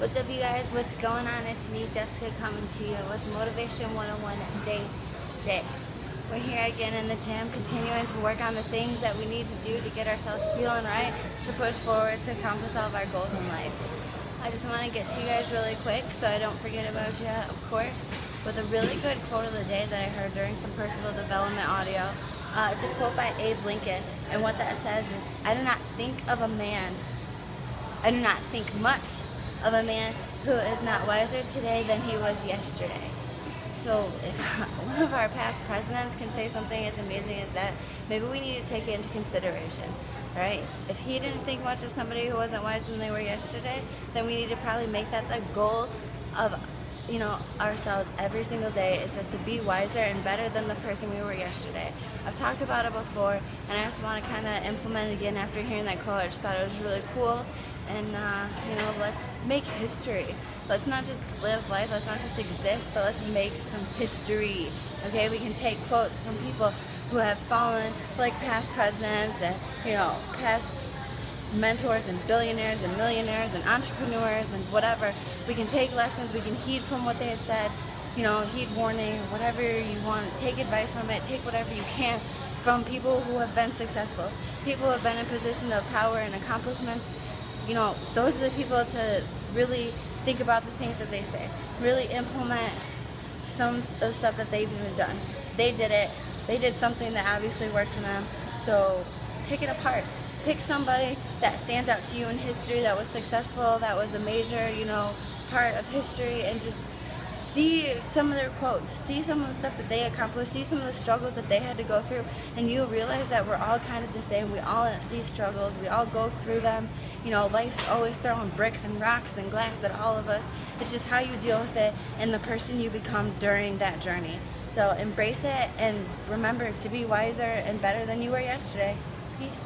What's up, you guys? What's going on? It's me, Jessica, coming to you with Motivation 101 Day 6. We're here again in the gym, continuing to work on the things that we need to do to get ourselves feeling right, to push forward, to accomplish all of our goals in life. I just want to get to you guys really quick so I don't forget about you, of course, with a really good quote of the day that I heard during some personal development audio. Uh, it's a quote by Abe Lincoln, and what that says is, I do not think of a man, I do not think much of a man who is not wiser today than he was yesterday. So if one of our past presidents can say something as amazing as that, maybe we need to take it into consideration, right? If he didn't think much of somebody who wasn't wiser than they were yesterday, then we need to probably make that the goal of you know ourselves every single day is just to be wiser and better than the person we were yesterday. I've talked about it before, and I just want to kind of implement it again after hearing that quote. I just thought it was really cool, and uh, you know, let's make history. Let's not just live life. Let's not just exist, but let's make some history. Okay, we can take quotes from people who have fallen, like past presidents and you know, past mentors and billionaires and millionaires and entrepreneurs and whatever. We can take lessons, we can heed from what they have said, you know, heed warning, whatever you want, take advice from it, take whatever you can from people who have been successful, people who have been in position of power and accomplishments. You know, those are the people to really think about the things that they say, really implement some of the stuff that they've even done. They did it, they did something that obviously worked for them, so pick it apart pick somebody that stands out to you in history that was successful, that was a major, you know, part of history, and just see some of their quotes, see some of the stuff that they accomplished, see some of the struggles that they had to go through, and you'll realize that we're all kind of the same. We all see struggles, we all go through them. You know, life's always throwing bricks and rocks and glass at all of us. It's just how you deal with it and the person you become during that journey. So embrace it and remember to be wiser and better than you were yesterday. Peace.